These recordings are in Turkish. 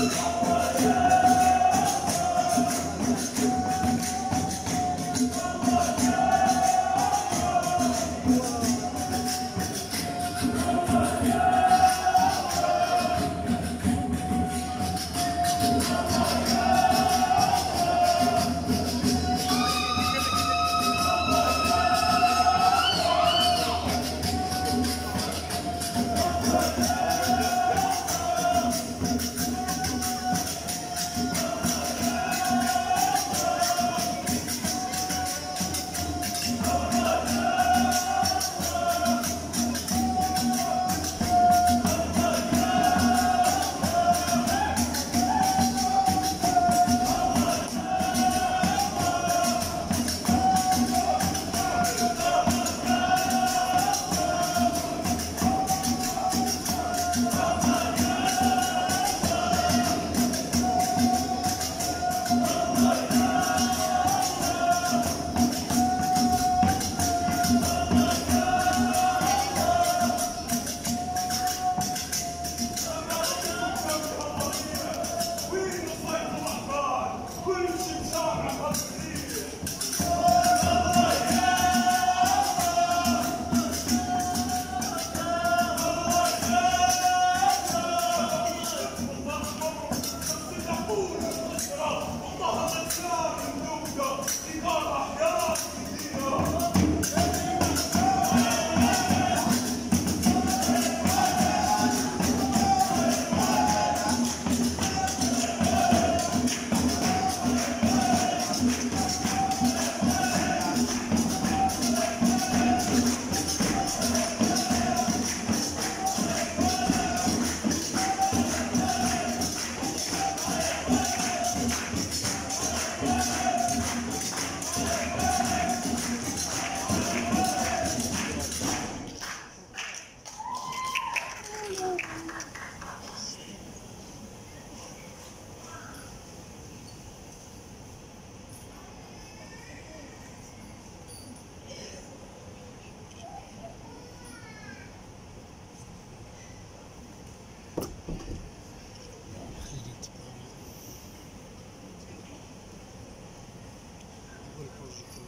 Yeah.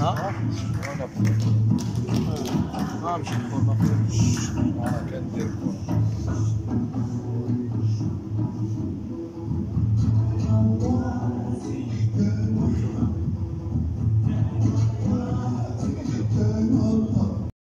Ha? Ne yapayım? Ne koymuş. Ne korna.